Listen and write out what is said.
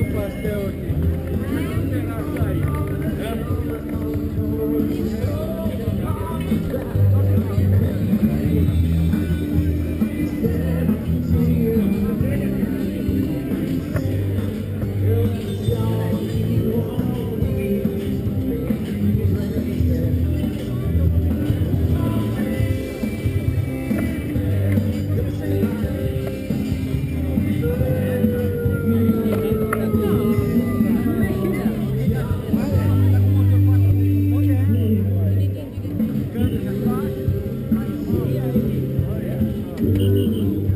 o pastel aqui. Mm-hmm.